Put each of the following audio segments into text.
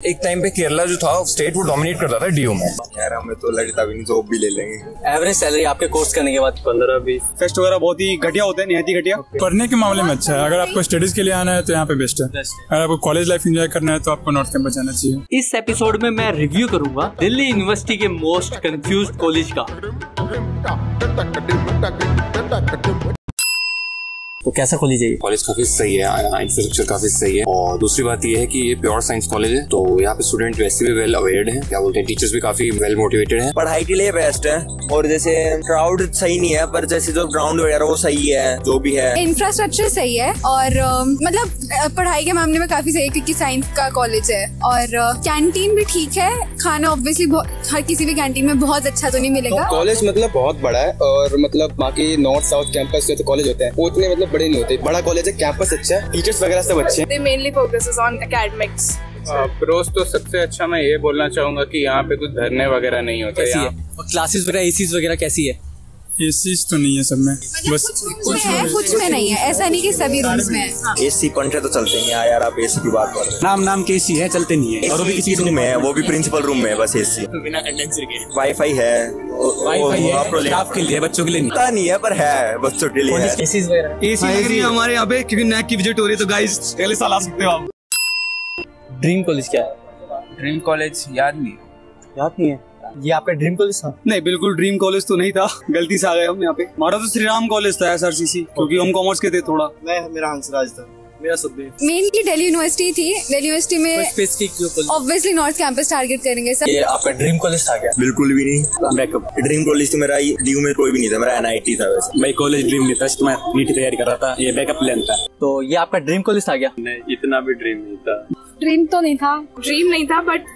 एक टाइम पे केरला जो था स्टेट वो डोमिनेट करता था डीओ में। यार हमें तो लगता भी नहीं जॉब भी ले लेंगे। एवरेज सैलरी आपके कोर्स करने के बाद पंद्रह बीस? फेस्ट वगैरह बहुत ही घटिया होते हैं निहायत ही घटिया पढ़ने के मामले में अच्छा है। अगर आपको स्टडीज़ के लिए आना है तो यहाँ पे बेस्ट है। अगर आपको कॉलेज लाइफ एंजॉय करना है तो आपको नॉर्थ कैंपस जाना चाहिए। इस एपिसोड में मैं रिव्यू करूँगा दिल्ली यूनिवर्सिटी के मोस्ट कंफ्यूज कॉलेज का। तो कैसा कॉलेज है ये? कॉलेज काफ़ी सही है इंफ्रास्ट्रक्चर काफ़ी सही है। और दूसरी बात ये है कि ये प्योर साइंस कॉलेज है तो यहाँ पे स्टूडेंट वैसे भी वेल अवेयर्ड है। क्या बोलते हैं टीचर्स भी काफ़ी वेल मोटिवेटेड है। पढ़ाई के लिए बेस्ट है। और जैसे क्राउड सही नहीं है पर जैसे जो ग्राउंड वगैरह वो सही है जो भी है। इंफ्रास्ट्रक्चर सही है और मतलब पढ़ाई के मामले में काफ़ी सही है क्योंकि साइंस का कॉलेज है। और कैंटीन भी ठीक है। खाना ऑब्वियसली हर किसी भी कैंटीन में बहुत अच्छा तो नहीं मिलेगा। कॉलेज मतलब बहुत बड़ा है और मतलब बाकी नॉर्थ साउथ कैंपस जो तो कॉलेज होते हैं वो उतने मतलब बड़े नहीं होते। बड़ा कॉलेज है कैंपस अच्छा है टीचर्स वगैरह सब अच्छे हैं. प्रोस तो सबसे अच्छा मैं ये बोलना चाहूँगा कि यहाँ पे कुछ धरने वगैरह नहीं होते है? और क्लासेस वगैरह एसीज वगैरह कैसी है? चीज़ तो नहीं है सब में। मतलब बस कुछ में है कुछ में नहीं है। ऐसा नहीं कि सभी रूम्स में है। एसी पंखे तो चलते हैं यार आप एसी की बात कर। रहे नाम नाम के सी है चलते नहीं है। और वो भी किसी रूम में है वो भी प्रिंसिपल रूम में है बस एसी बिना कंडेंसर के। वाईफाई है वाईफाई स्टाफ के लिए बच्चों के लिए पता नहीं है पर है बच्चों के लिए एसी लग रही है हमारे यहाँ पे क्योंकि नैक की विज़िट हो रही है तो गाइस अगले साल आ सकते हो आप। ड्रीम कॉलेज क्या है? ड्रीम कॉलेज याद नहीं याद नहीं है? ये आपका ड्रीम कॉलेज था? नहीं बिल्कुल ड्रीम कॉलेज तो नहीं था। गलती से आ गए हम यहाँ पे। हमारा तो श्री राम कॉलेज था एस आर सी सी क्योंकि हम कॉमर्स के थे थोड़ा। मैं मेरा हंसराज था। मेरा सददेव मेनली दिल्ली यूनिवर्सिटी थी। दिल्ली यूनिवर्सिटी में स्पेसिफिक जो ऑब्वियसली नॉर्थ कैंपस टारगेट करेंगे सब ये आपका ड्रीम कॉलेज था क्या? बिल्कुल भी नहीं। बैकअप ड्रीम कॉलेज तो मेरा ड्यू में कोई भी नहीं था। मेरा एनआईटी था वैसे। भाई कॉलेज ड्रीम नहीं था मैं नीट की तैयारी कर रहा था। ये बैकअप प्लान था। तो ये आपका ड्रीम कॉलेज था क्या? नहीं इतना भी ड्रीम नहीं था। ड्रीम तो नहीं था। ड्रीम नहीं था बट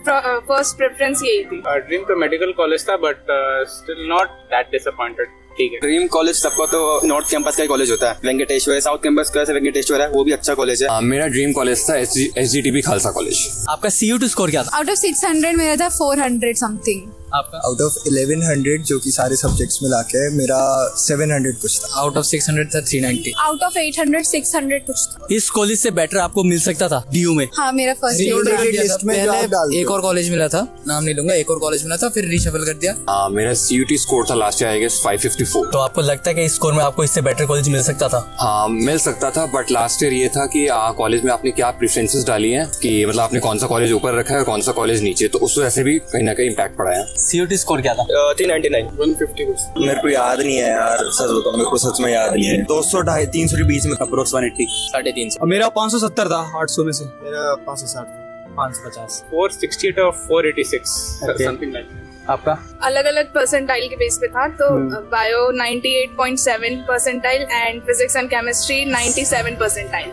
फ़र्स्ट प्रेफरेंस यही थी. ड्रीम तो मेडिकल कॉलेज था but still not that disappointed ठीक है। ड्रीम कॉलेज सबका तो नॉर्थ कैंपस का ही कॉलेज होता है। वेंकटेश्वर है साउथ कैंपस का वेंकटेश्वर है वो भी अच्छा कॉलेज है। आ, मेरा ड्रीम कॉलेज था S G T B Khalsa college आपका सी टू स्कोर क्या था? आउट ऑफ़ सिक्स हंड्रेड मेरा था फोर हंड्रेड समथिंग आपका? आउट ऑफ़ 1100 जो कि सारे सब्जेक्ट्स मिला के मेरा 700 कुछ था। आउट ऑफ़ सिक्स हंड्रेड था three ninety out of eight hundred six hundred कुछ था। इस कॉलेज से बेटर आपको मिल सकता था डीयू में? हाँ मेरा फ़र्स्ट लिस्ट में। एक और कॉलेज मिला था नाम नहीं लूँगा एक और कॉलेज मिला था फिर रिशफल कर दिया। आ, मेरा सी यू टी स्कोर था last year I guess five fifty four तो आपको लगता है कि इस स्कोर में आपको इससे बेटर कॉलेज मिल सकता था? हाँ मिल सकता था बट लास्ट ईयर ये था कि कॉलेज में आपने क्या प्रेफरेंसेस डाली है? कि मतलब आपने कौन सा कॉलेज ऊपर रखा है और कौन सा कॉलेज नीचे तो उस वजह से भी कहीं ना कहीं इम्पैक्ट पड़ा है। सी टी स्कोर क्या था? Three ninety nine one fifty कुछ मेरे को याद नहीं है यार सच बताओ मेरे को सच में याद नहीं है। दो सौ ढाई तीन सौ के बीच में अप्रोक्स वन एट्टी साढ़े तीन सौ। मेरा 570 था 800 में से। मेरा पाँच सौ साठ पाँच सौ पचास। फोर सिक्सटी और four eighty six something like आपका? अलग अलग परसेंटाइल के बेस पे था तो bio 98.7 percentile and physics and chemistry 97 percentile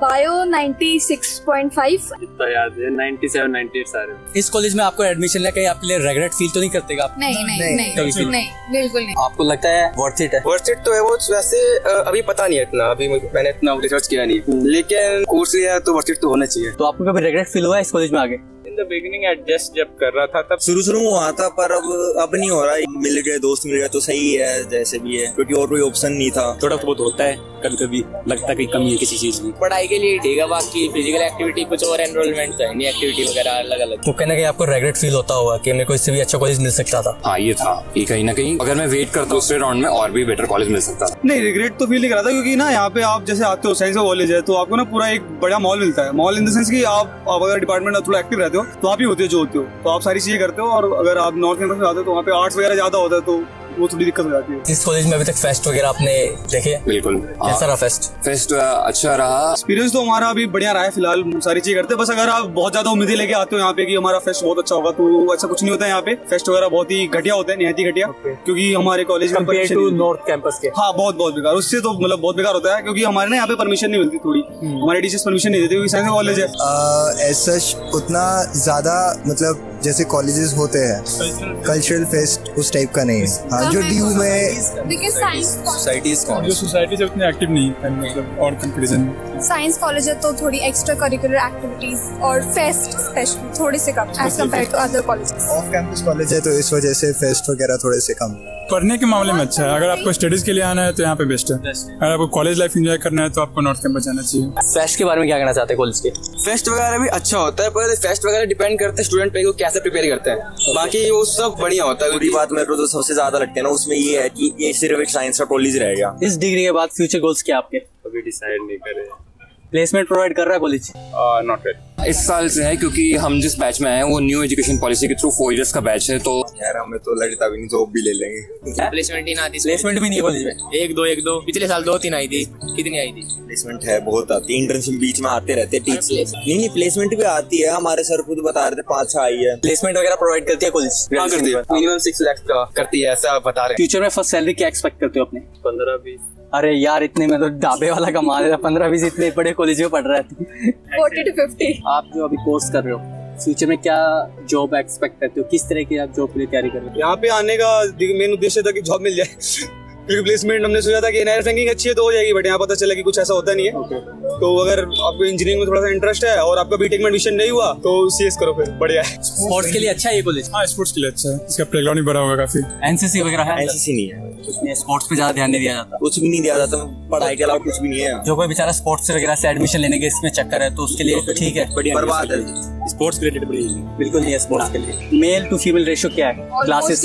bio 96.5 इतना याद है नाइन्टी सेवन नाइन्टी एट सारे। इस कॉलेज में आपको एडमिशन लेके आपके लिए रेगरेट फील तो नहीं करते आप? नहीं नहीं नहीं कभी भी नहीं बिल्कुल नहीं। आपको लगता है वर्थ इट है? वर्थ इट तो है वो वैसे अभी पता नहीं है इतना अभी मैंने इतना रिसर्च किया नहीं। लेकिन कोर्स लिया तो वर्थ इट तो होना चाहिए। तो आपको कभी रेगरेट फील हुआ है इस कॉलेज में आगे? इन द बिगिनिंग एडजस्ट जब कर रहा था, तब शुरू शुरू में हुआ था, पर अब अब नहीं हो रहा मिल गए, दोस्त मिल गए तो सही है, जैसे भी है, क्योंकि और कोई ऑप्शन नहीं था। थोड़ा बहुत होता है। कभी कभी लगता है कहीं कमी है किसी चीज़ की। पढ़ाई के लिए ठीक है बाकी फ़िज़िकल एक्टिविटी कुछ और एनरोलमेंट तो है नहीं एक्टिविटी वगैरह अलग अलग तो कहना कि आपको रेगरेट फील होता होगा कि मेरे को इससे भी अच्छा कॉलेज मिल सकता था। हाँ ये था कि कहीं ना कहीं अगर मैं वेट करता दूसरे राउंड में और भी बेटर कॉलेज मिल सकता था। नहीं रिग्रेट तो फील नहीं करा था क्योंकि ना यहाँ पे आप जैसे आते हो साइंस का कॉलेज है तो आपको ना पूरा एक बड़ा मॉल मिलता है। मॉल इन द सेंस कि आप आप अगर डिपार्टमेंट में थोड़ा एक्टिव रहते हो तो आप ही होते हो जो होते हो। तो आप सारी चीज़ें करते हो और अगर आप नॉर्थ कैंपस में आते हो तो वहाँ पे आर्ट्स वगैरह ज़्यादा होता है तो वो थोड़ी दिक्कत हो जाती है। इस कॉलेज में अभी तक फेस्ट वगैरह आपने देखे? बिल्कुल। कैसा रहा फेस्ट फेस्ट अच्छा रहा। एक्सपीरियंस तो हमारा अभी बढ़िया रहा है फ़िलहाल सारी चीज़ करते हैं। बस अगर आप बहुत ज़्यादा उम्मीदें लेके आते हो यहाँ पे कि हमारा फेस्ट बहुत अच्छा होगा तो ऐसा कुछ नहीं होता है यहाँ पे। फेस्ट वगैरह बहुत ही घटिया होता है निहायत ही घटिया क्योंकि हमारे कॉलेज में नॉर्थ कैंपस के। हाँ बहुत बहुत बेकार। उससे तो मतलब बहुत बेकार होता है क्योंकि हमारे ना यहाँ पे परमिशन नहीं मिलती थोड़ी। हमारे टीचर्स परमिशन नहीं देते क्योंकि साइंस कॉलेज है। सच उतना ज़्यादा मतलब जैसे कॉलेजेस होते हैं कल्चरल फेस्ट उस टाइप का नहीं है। हाँ जो डी में सोसाइटीज जो सोसाइटी से उतने एक्टिव नहीं है मतलब और कंपेरिजन में साइंस कॉलेज है तो थोड़ी एक्स्ट्रा करिकुलर एक्टिविटीज़ और फेस्ट स्पेशली थोड़े से कम as compare to other colleges off campus college है तो इस वजह से फेस्ट वगैरह थोड़े से कम। पढ़ने के मामले में अच्छा है। अगर आपको स्टडीज़ के लिए आना है तो यहाँ पे बेस्ट है। अगर आपको कॉलेज लाइफ एंजॉय करना है तो आपको नॉर्थ कैंपस जाना चाहिए। फेस्ट के बारे में क्या कहना चाहते हैं कॉलेज के? फेस्ट वगैरह भी अच्छा होता है पर फेस्ट वगैरह डिपेंड करते हैं स्टूडेंट पे कि कैसे प्रिपेयर करते हैं। बाकी वो सब बढ़िया होता है। पूरी बात मेरे को तो सबसे ज़्यादा लगता है ना उसमें ये है कि ये सिर्फ़ एक साइंस का कॉलेज रहेगा इस डिग्री के बाद फ्यूचर गोल्स क्या आपके? अभी डिसाइड नहीं करे प्लेसमेंट प्रोवाइड कर रहा है कॉलेज नॉट वेरी इस साल से है क्योंकि हम जिस बैच में हैं वो न्यू एजुकेशन पॉलिसी के थ्रू फोर इयर्स का बैच है तो यार हमें तो लगता भी नहीं जॉब भी ले लेंगे। प्लेसमेंट ही ना आती प्लेसमेंट भी नहीं कॉलेज में? एक दो एक दो। पिछले साल दो तीन आई थी। कितनी आई थी? प्लेसमेंट है बहुत आती है। इंटर्नशिप बीच में आते रहते हैं टीच नहीं नहीं प्लेसमेंट भी आती है। हमारे सर खुद बता रहे थे पाँच छह आई है। प्लेसमेंट वगैरह प्रोवाइड करती है कॉलेज करती मिनिमम सिक्स लाख का करती है ऐसा बता रहे फ्यूचर में फ़र्स्ट सैलरी क्या एक्सपेक्ट करते हो अपने? पंद्रह बीस। अरे यार इतने में तो ढाबे वाला कमा रहा पंद्रह बीस इतने बड़े कॉलेज में पढ़ रहा है फोर्टी टू फिफ्टी। आप जो अभी कोर्स कर रहे हो फ्यूचर में क्या जॉब एक्सपेक्ट करते हो? किस तरह की आप जॉब के लिए तैयारी कर रहे हो? यहाँ पे आने का मेन उद्देश्य था कि जॉब मिल जाए। क्योंकि प्लेसमेंट हमने सोचा था कि एनआईएफ रैंकिंग अच्छी है तो हो जाएगी बट यहाँ पता चला कि कुछ ऐसा होता नहीं है। तो अगर आपको इंजीनियरिंग में थोड़ा सा इंटरेस्ट है और आपका बीटेक में एडमिशन नहीं हुआ तो सीएस करो फिर बढ़िया है। स्पोर्ट्स के लिए अच्छा है ये कॉलेज हाँ स्पोर्ट्स के लिए अच्छा है। इसका प्लेग्राउंड भी बड़ा होगा काफ़ी। एनसीसी वगैरह है? एनसीसी नहीं है। स्पोर्ट्स पे ज़्यादा ध्यान नहीं दिया जाता। कुछ भी नहीं दिया जाता पढ़ाई के अलावा कुछ भी नहीं है। जो कोई बेचारा स्पोर्ट्स वगैरह से एडमिशन लेने के इसमें चक्कर है तो उसके लिए ठीक है। बढ़िया। बर्बाद है स्पोर्ट्स रिलेटेड बिल्कुल नहीं है स्पोर्ट्स के लिए। मेल टू फीमेल रेशियो क्या है? Classes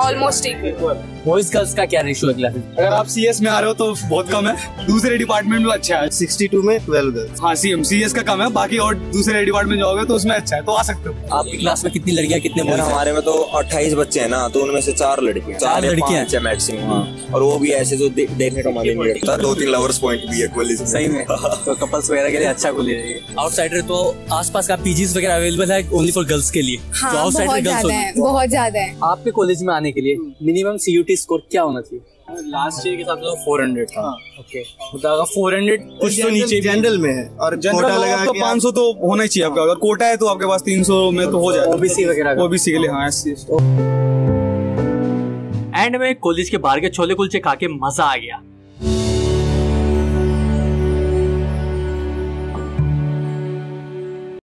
almost equal boys girls का क्या रेशियो है क्लासेस अगर आप सीएस में आ रहे हो तो बहुत कम है। दूसरे डिपार्टमेंट में अच्छा है। सिक्सटी टू में ट्वेल्व गर्ल्स हाँ सीएम सीएस का कम है बाकी और दूसरे डिपार्टमेंट जाओगे तो उसमें अच्छा है तो आ सकते हो। आपकी क्लास में कितनी लड़कियाँ कितने बॉयज़ हमारे में तो अट्ठाईस बच्चे हैं ना तो उनमें से चार लड़के चार लड़कियाँ? मैक्सिमम हाँ? और वो भी ऐसे जो देखने का मन ही नहीं करता दो तीन लवर्स पॉइंट भी है कॉलेज में सही में। तो कपल्स वगैरह के लिए अच्छा कॉलेज है। आउटसाइडर तो आसपास का पीजीज वगैरह अवेलेबल है ओनली फॉर गर्ल्स के लिए? हाँ बहुत ज़्यादा है बहुत ज़्यादा है। आपके कॉलेज में आने के लिए मिनिमम सीयूटी स्कोर क्या होना चाहिए? लास्ट ईयर के साथ तो फोर हंड्रेड था। ओके मतलब अगर फोर हंड्रेड कुछ तो नीचे जनरल में है। और जनरल कोटा लगा तो पाँच सौ तो होना ही चाहिए आपका। अगर कोटा है तो आपके पास तीन सौ में तो हो जाए ओबीसी वगैरह ओबीसी के लिए हाँ एस एंड में कॉलेज के बाहर के छोले कुलचे खा के मज़ा आ गया।